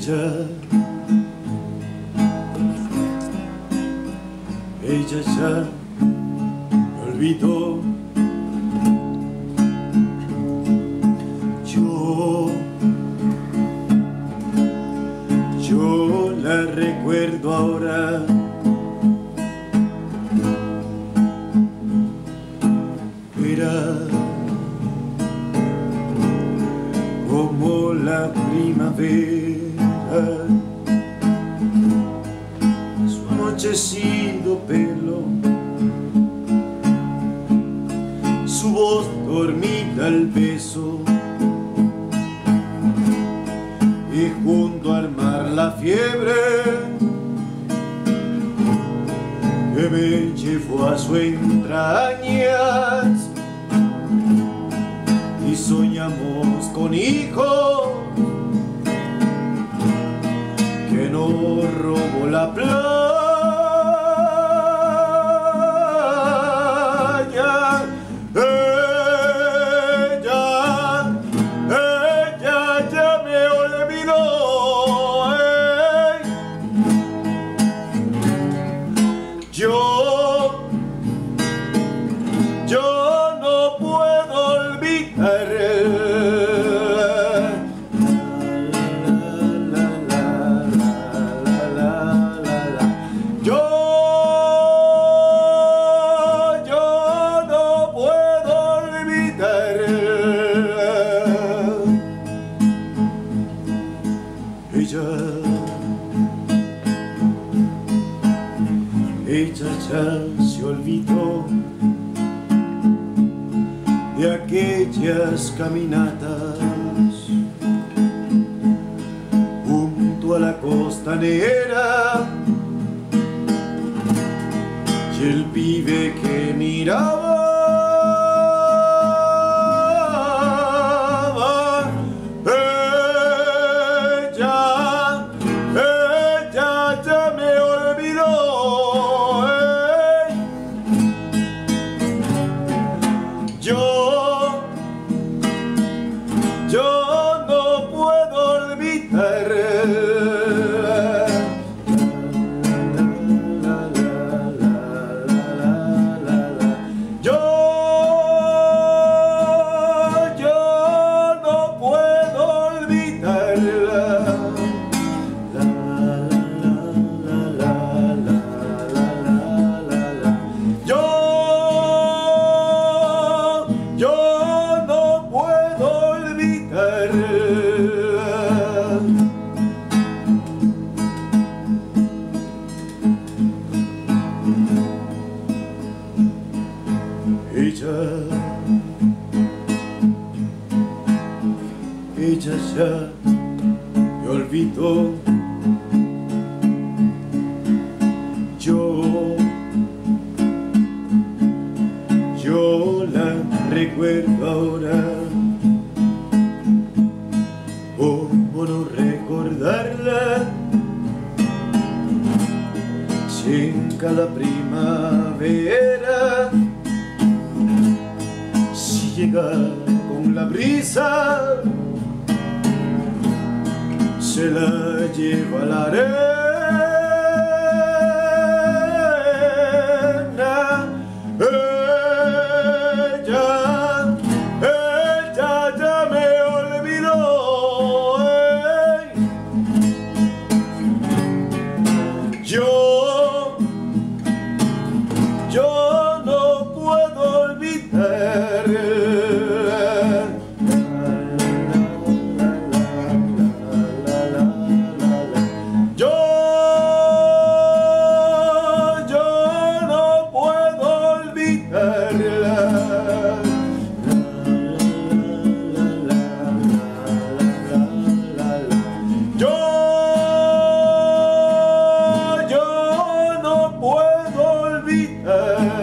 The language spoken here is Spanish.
Ella, ella ya me olvidó. Yo, yo la recuerdo ahora. Era como la primavera, su anochecido pelo, su voz dormida al beso, y junto al mar la fiebre que me llevó a su entrañas. Y soñamos con hijos que nos robó la playa. Ella, ella ya me olvidó. Yo, yo ella ya se olvidó de aquellas caminatas. Junto a la costanera y el pibe que miraba ella ya me olvidó. Yo, yo la recuerdo ahora. ¿Cómo no recordarla? Si en cada primavera si llega con la brisa se la lleva la arena be heard.